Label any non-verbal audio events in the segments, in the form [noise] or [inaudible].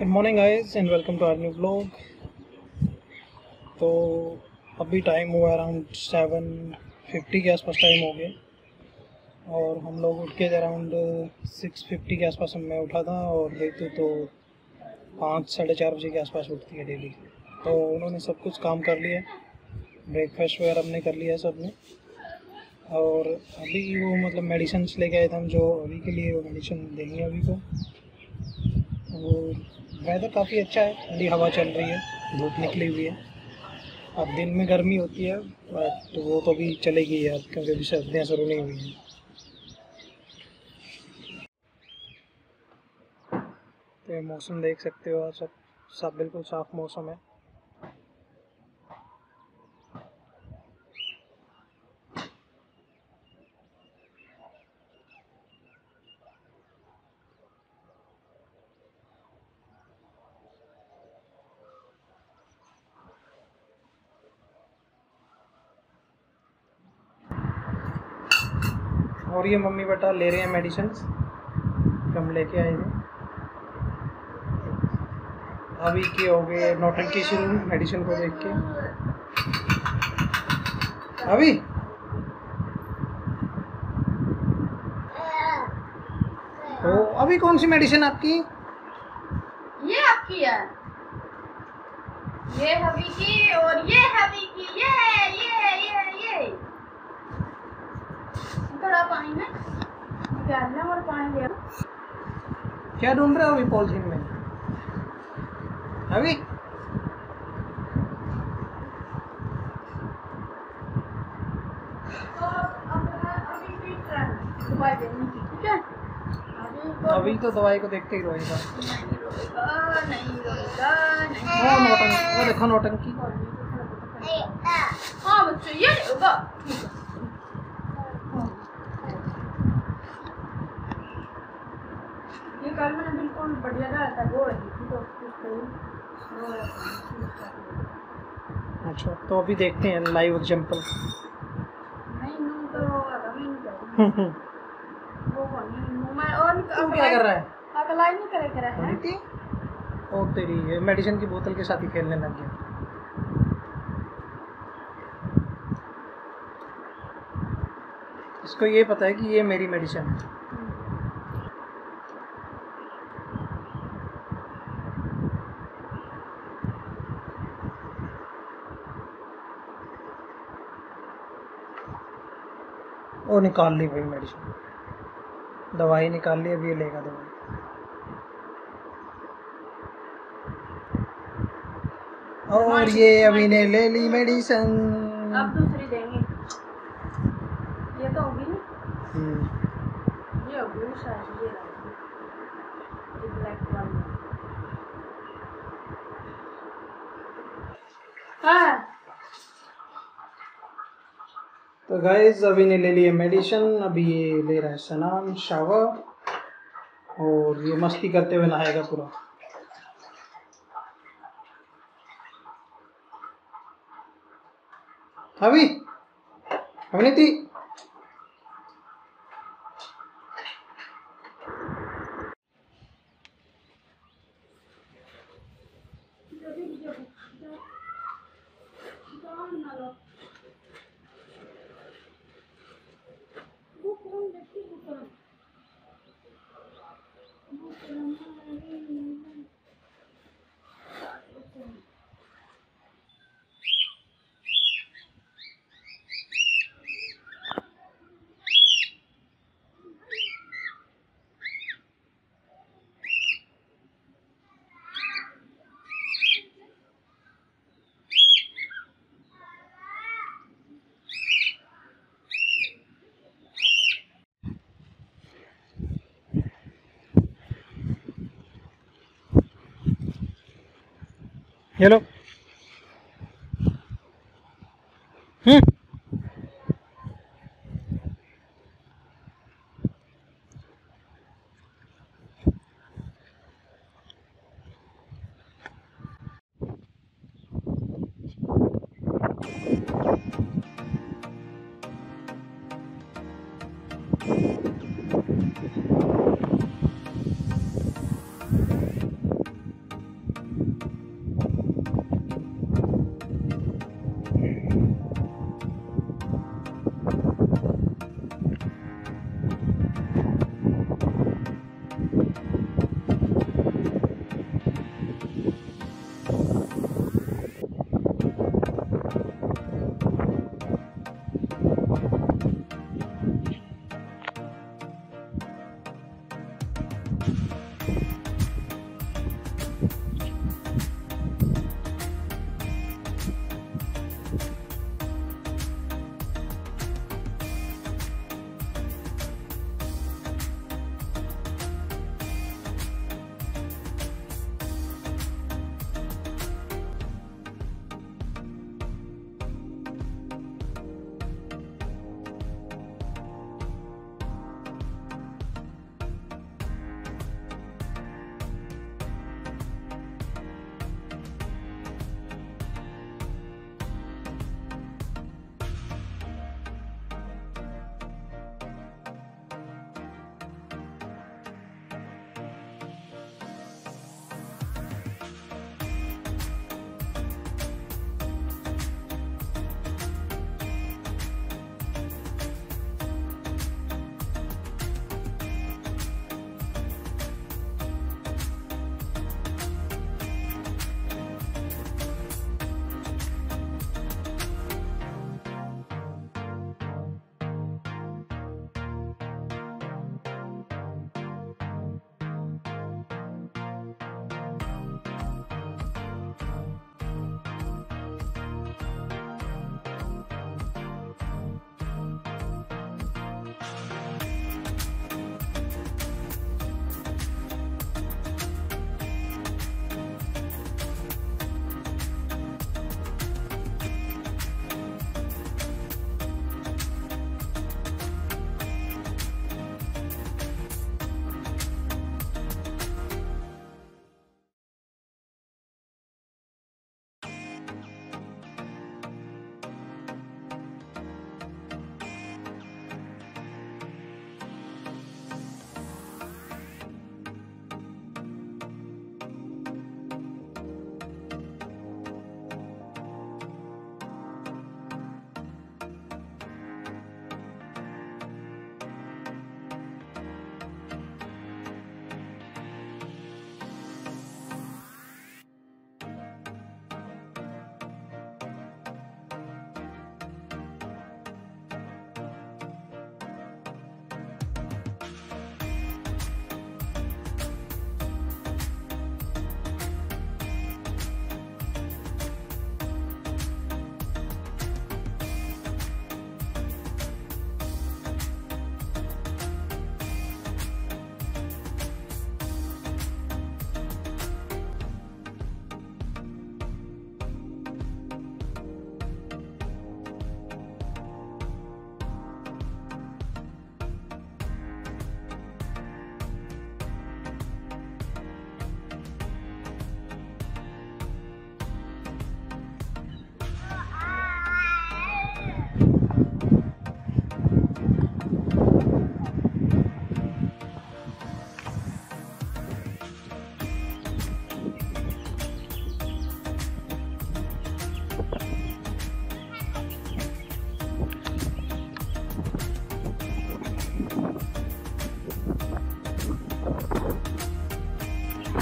Good morning guys and welcome to our new blog तो अभी time हुआ around seven fifty के आसपास टाइम हो गया। और हम लोग उठ के अराउंड सिक्स फिफ्टी के आसपास मैं उठा था और देखते तो पाँच, साढ़े चार बजे के आसपास उठती है डेली तो उन्होंने सब कुछ काम कर लिया। ब्रेकफास्ट वगैरह हमने कर लिया सबने और अभी वो मतलब मेडिसिन लेके आए थे हम जो अभी के लिए वो मेडिसिन देंगे अभी को। वो वेदर काफ़ी अच्छा है, ठंडी हवा चल रही है, धूप निकली हुई है। अब दिन में गर्मी होती है, बट वो तो भी चलेगी यार, क्योंकि अभी सर्दियाँ शुरू नहीं हुई हैं। तो मौसम देख सकते हो आप सब सब बिल्कुल साफ़ मौसम है। और ये मम्मी बेटा ले रहे हैं मेडिसिन हम लेके आए थे अभी के हो गए नौटंकी शुरू मेडिसिन को देख के। अभी? तो अभी कौन सी मेडिसिन आपकी? ये आपकी है। ये हबी की और ये हबी की ये ये थोड़ा पानी में निकालना और पानी ले क्या ढूंढ रहे हो अभी पॉलिथीन में? अभी? तो अभी है? तो अभी तो दवाई को देखते ही रोएगा नहीं नहीं नहीं वो नौटंकी वो देखो नौटंकी हाँ बच्चों ये होगा। ठीक है ये कल मैंने बिल्कुल बढ़िया डाला था वो रही थी तो उसको अच्छा तो अभी देखते हैं लाइव एग्ज़ाम्पल नहीं मुँह तो अगर नहीं करें [laughs] वो नहीं में और तू क्या कर रहा है? अगला नहीं करे करे है। ओ तेरी ये मेडिसिन की बोतल के साथ ही खेलने लग गया। इसको ये पता है कि ये मेरी मेडिसिन है। वो निकाल ली भाई मेडिसिन दवाई निकाल ली अभी ये लेगा दवाई। और ये अभी ने ले ली मेडिसिन अब दूसरी देंगे। ये तो होगी नहीं हम्म, ये होगी शायद ये ब्लैक वाली। हाँ। तो गाइज़ अभी ने ले लिया मेडिसिन अभी ये ले रहा है स्नान शावर और ये मस्ती करते हुए नहाएगा पूरा। अभी? করুন हेलो हम्म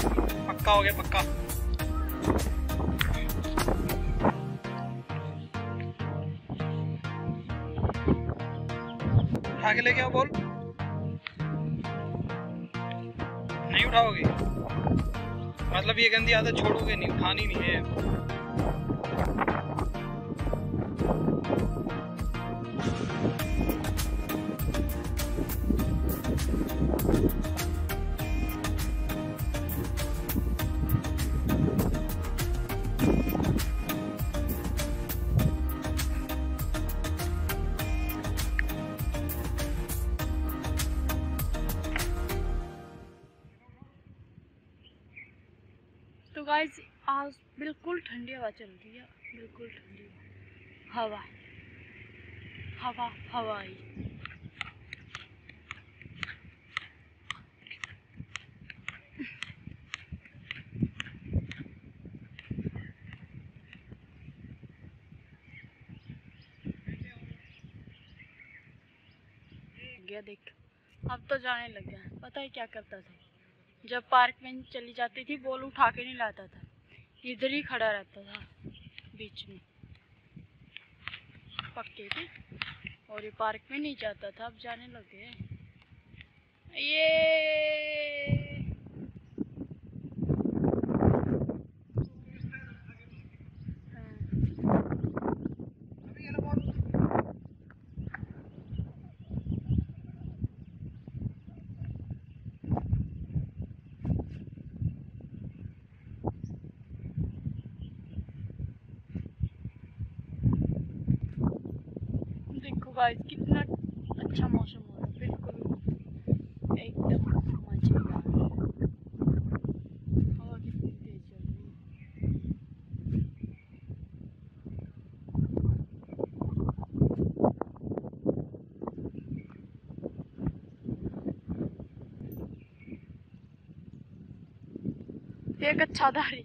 पक्का हो गया, पक्का। उठा के लेके आओ बोल नहीं उठाओगे। मतलब ये गंदी आदत छोड़ोगे नहीं, उठानी नहीं है। गाइस आज बिल्कुल ठंडी हवा चल रही है, बिल्कुल ठंडी हवा। हवा हवा आई। गया देख, अब तो जाने लग गया। पता है क्या करता था? जब पार्क में चली जाती थी, बॉल उठा के नहीं लाता था। इधर ही खड़ा रहता था, बीच में। पक्के थे। और ये पार्क में नहीं जाता था, अब जाने लगे ये हाँ, देखो गाइस कितना अच्छा मौसम हो रहा है बिल्कुल एकदम मज़ेदार हवा कितनी तेज चल रही है एक अच्छा दारी